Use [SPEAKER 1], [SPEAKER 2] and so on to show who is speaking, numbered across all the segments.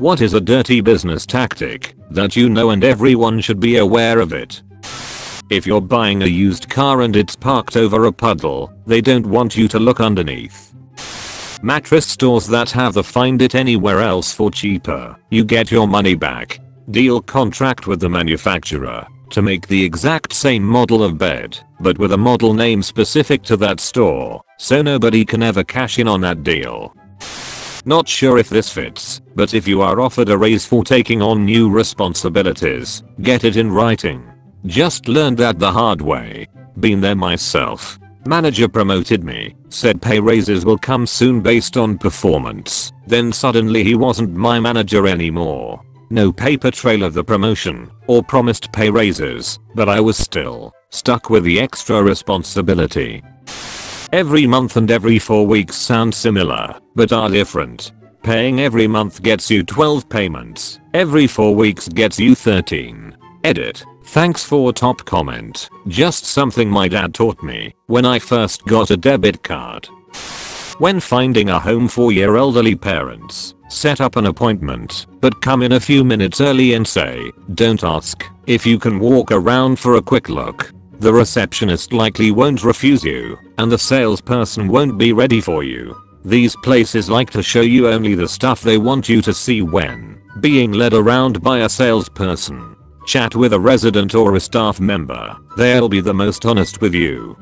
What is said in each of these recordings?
[SPEAKER 1] What is a dirty business tactic that you know and everyone should be aware of it? If you're buying a used car and it's parked over a puddle, they don't want you to look underneath. Mattress stores that have the find it anywhere else for cheaper, you get your money back. Deal contract with the manufacturer to make the exact same model of bed, but with a model name specific to that store, so nobody can ever cash in on that deal. Not sure if this fits, but if you are offered a raise for taking on new responsibilities, get it in writing. Just learned that the hard way. Been there myself. Manager promoted me, said pay raises will come soon based on performance, then suddenly he wasn't my manager anymore. No paper trail of the promotion, or promised pay raises, but I was still stuck with the extra responsibility. Every month and every 4 weeks sound similar, but are different. Paying every month gets you 12 payments, every 4 weeks gets you 13. Edit. Thanks for top comment. Just something my dad taught me when I first got a debit card. When finding a home for your elderly parents, set up an appointment, but come in a few minutes early and say, don't ask if you can walk around for a quick look. The receptionist likely won't refuse you, and the salesperson won't be ready for you. These places like to show you only the stuff they want you to see when being led around by a salesperson. Chat with a resident or a staff member. They'll be the most honest with you.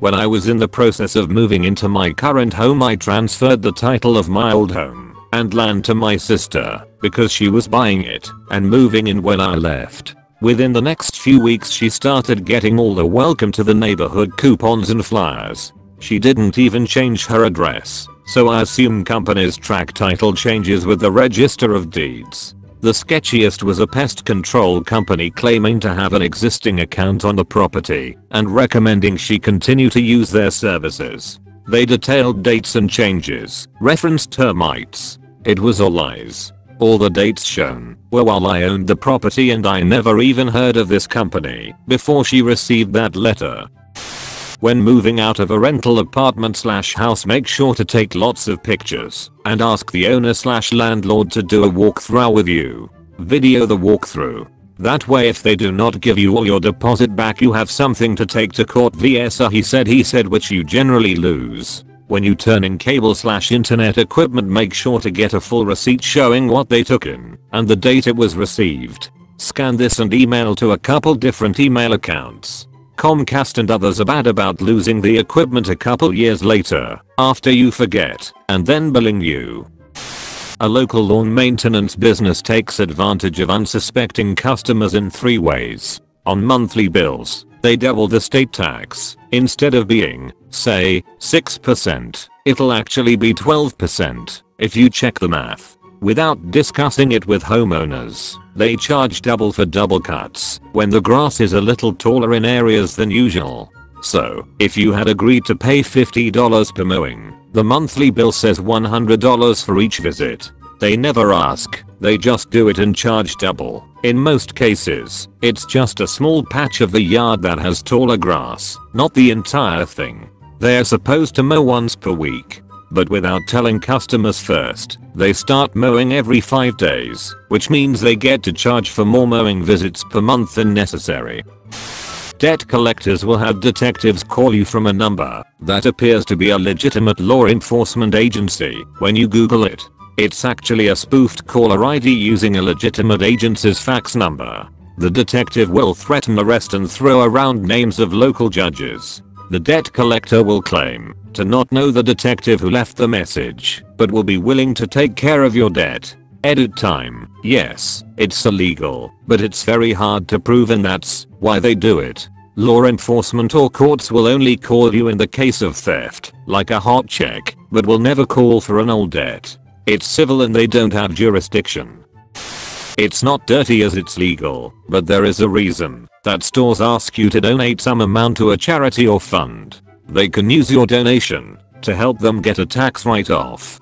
[SPEAKER 1] When I was in the process of moving into my current home I transferred the title of my old home and land to my sister because she was buying it and moving in when I left. Within the next few weeks she started getting all the welcome to the neighborhood coupons and flyers. She didn't even change her address, so I assume companies track title changes with the register of deeds. The sketchiest was a pest control company claiming to have an existing account on the property and recommending she continue to use their services. They detailed dates and changes, referenced termites. It was all lies. All the dates shown were while I owned the property and I never even heard of this company before she received that letter. When moving out of a rental apartment slash house make sure to take lots of pictures and ask the owner slash landlord to do a walkthrough with you. Video the walkthrough. That way if they do not give you all your deposit back you have something to take to court vs he said he said which you generally lose. When you turn in cable slash internet equipment make sure to get a full receipt showing what they took in and the date it was received. Scan this and email to a couple different email accounts. Comcast and others are bad about losing the equipment a couple years later, after you forget, and then billing you. A local lawn maintenance business takes advantage of unsuspecting customers in three ways. On monthly bills, they double the state tax. Instead of being, say, 6%, it'll actually be 12% if you check the math. Without discussing it with homeowners, they charge double for double cuts when the grass is a little taller in areas than usual. So, if you had agreed to pay $50 per mowing, the monthly bill says $100 for each visit. They never ask, they just do it and charge double. In most cases, it's just a small patch of the yard that has taller grass, not the entire thing. They're supposed to mow once per week, but without telling customers first, they start mowing every 5 days, which means they get to charge for more mowing visits per month than necessary. Debt collectors will have detectives call you from a number that appears to be a legitimate law enforcement agency when you google it. It's actually a spoofed caller ID using a legitimate agency's fax number. The detective will threaten arrest and throw around names of local judges. The debt collector will claim to not know the detective who left the message, but will be willing to take care of your debt. Edit time. Yes, it's illegal, but it's very hard to prove and that's why they do it. Law enforcement or courts will only call you in the case of theft, like a hot check, but will never call for an old debt. It's civil and they don't have jurisdiction. It's not dirty as it's legal, but there is a reason that stores ask you to donate some amount to a charity or fund. They can use your donation to help them get a tax write-off.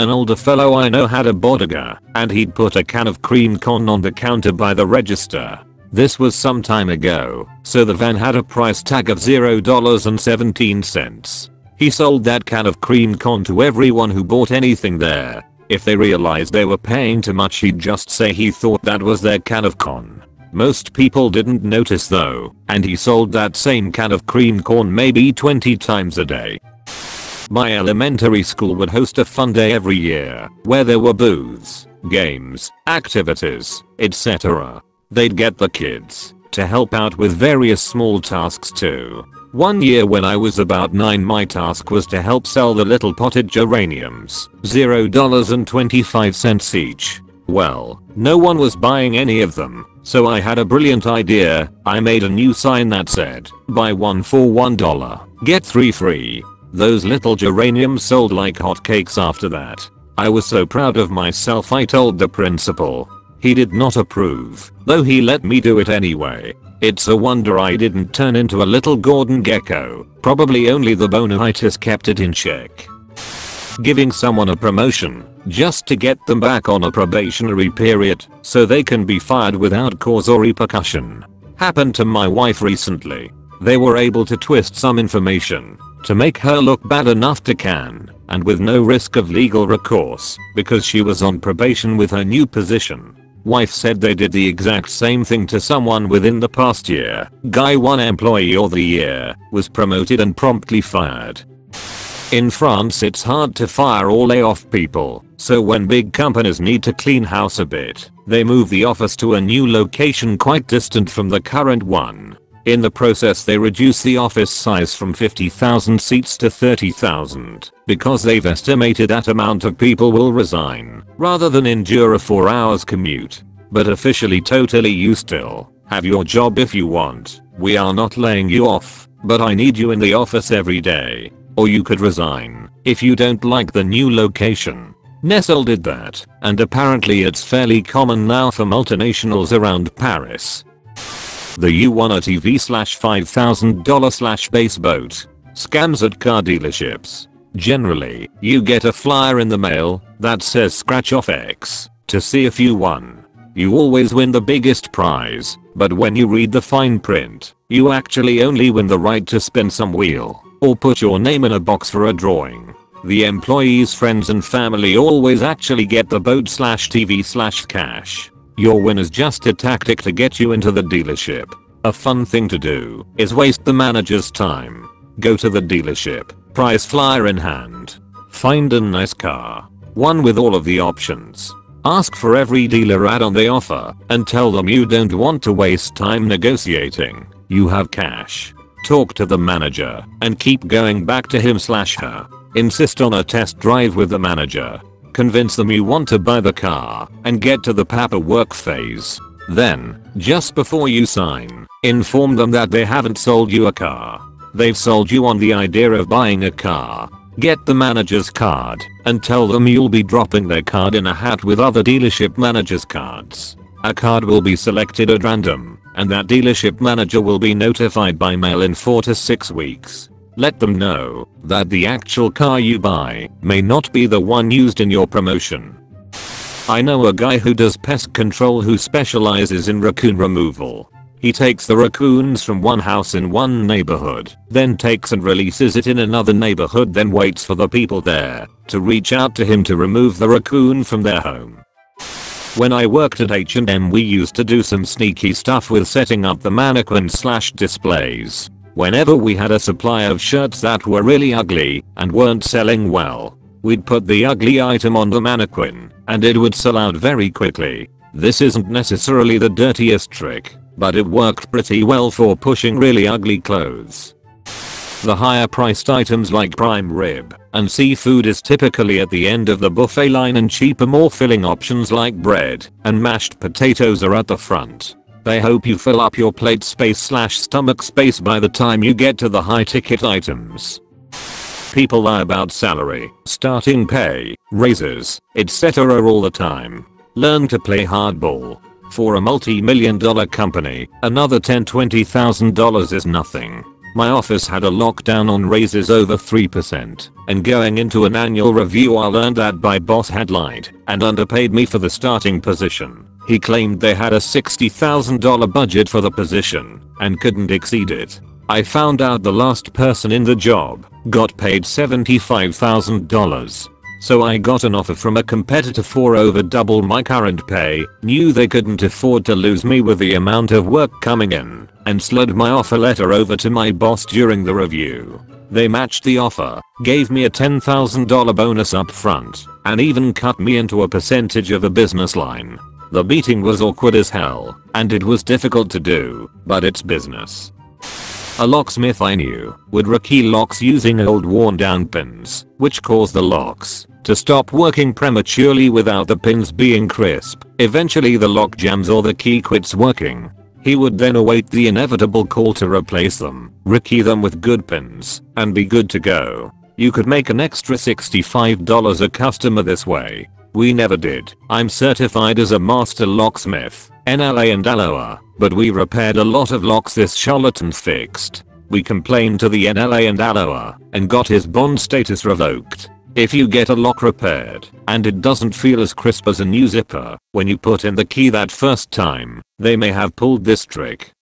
[SPEAKER 1] An older fellow I know had a bodega, and he'd put a can of cream con on the counter by the register. This was some time ago, so the van had a price tag of $0.17. He sold that can of cream corn to everyone who bought anything there. If they realized they were paying too much he'd just say he thought that was their can of corn. Most people didn't notice though, and he sold that same can of cream corn maybe 20 times a day. My elementary school would host a fun day every year, where there were booths, games, activities, etc. They'd get the kids to help out with various small tasks too. One year when I was about 9 my task was to help sell the little potted geraniums, $0.25 each. Well, no one was buying any of them, so I had a brilliant idea, I made a new sign that said, buy one for $1, get 3 free. Those little geraniums sold like hotcakes after that. I was so proud of myself I told the principal. He did not approve, though he let me do it anyway. It's a wonder I didn't turn into a little Gordon Gekko, probably only the bonaitis kept it in check. Giving someone a promotion, just to get them back on a probationary period, so they can be fired without cause or repercussion. Happened to my wife recently. They were able to twist some information to make her look bad enough to can, and with no risk of legal recourse, because she was on probation with her new position. Wife said they did the exact same thing to someone within the past year. Guy won employee of the year, was promoted and promptly fired. In France it's hard to fire or lay off people, so when big companies need to clean house a bit, they move the office to a new location quite distant from the current one. In the process they reduce the office size from 50,000 seats to 30,000 because they've estimated that amount of people will resign rather than endure a 4 hours commute. But officially totally you still have your job if you want. We are not laying you off, but I need you in the office every day. Or you could resign if you don't like the new location. Nestle did that, and apparently it's fairly common now for multinationals around Paris. The U1 TV slash $5,000 slash base boat. Scams at car dealerships. Generally, you get a flyer in the mail that says scratch off X to see if you won. You always win the biggest prize, but when you read the fine print, you actually only win the right to spin some wheel or put your name in a box for a drawing. The employees friends and family always actually get the boat slash TV slash cash. Your win is just a tactic to get you into the dealership. A fun thing to do is waste the manager's time. Go to the dealership, price flyer in hand. Find a nice car. One with all of the options. Ask for every dealer add-on they offer and tell them you don't want to waste time negotiating. You have cash. Talk to the manager and keep going back to him slash her. Insist on a test drive with the manager convince them you want to buy the car, and get to the paperwork phase. Then, just before you sign, inform them that they haven't sold you a car. They've sold you on the idea of buying a car. Get the manager's card and tell them you'll be dropping their card in a hat with other dealership managers cards. A card will be selected at random and that dealership manager will be notified by mail in 4 to 6 weeks. Let them know that the actual car you buy may not be the one used in your promotion. I know a guy who does pest control who specializes in raccoon removal. He takes the raccoons from one house in one neighborhood, then takes and releases it in another neighborhood then waits for the people there to reach out to him to remove the raccoon from their home. When I worked at H&M we used to do some sneaky stuff with setting up the mannequin slash displays. Whenever we had a supply of shirts that were really ugly and weren't selling well, we'd put the ugly item on the mannequin and it would sell out very quickly. This isn't necessarily the dirtiest trick, but it worked pretty well for pushing really ugly clothes. The higher priced items like prime rib and seafood is typically at the end of the buffet line and cheaper more filling options like bread and mashed potatoes are at the front. They hope you fill up your plate space slash stomach space by the time you get to the high ticket items. People lie about salary, starting pay, raises, etc. all the time. Learn to play hardball. For a multi-million dollar company, another $10 $20,000 is nothing. My office had a lockdown on raises over 3% and going into an annual review I learned that my boss had lied and underpaid me for the starting position. He claimed they had a $60,000 budget for the position and couldn't exceed it. I found out the last person in the job got paid $75,000. So I got an offer from a competitor for over double my current pay, knew they couldn't afford to lose me with the amount of work coming in, and slid my offer letter over to my boss during the review. They matched the offer, gave me a $10,000 bonus up front, and even cut me into a percentage of a business line. The meeting was awkward as hell, and it was difficult to do, but it's business. A locksmith I knew would rekey locks using old worn down pins, which caused the locks to stop working prematurely without the pins being crisp. Eventually the lock jams or the key quits working. He would then await the inevitable call to replace them, rekey them with good pins, and be good to go. You could make an extra $65 a customer this way. We never did. I'm certified as a master locksmith, NLA and ALOA, but we repaired a lot of locks this charlatan fixed. We complained to the NLA and ALOA and got his bond status revoked. If you get a lock repaired and it doesn't feel as crisp as a new zipper when you put in the key that first time, they may have pulled this trick.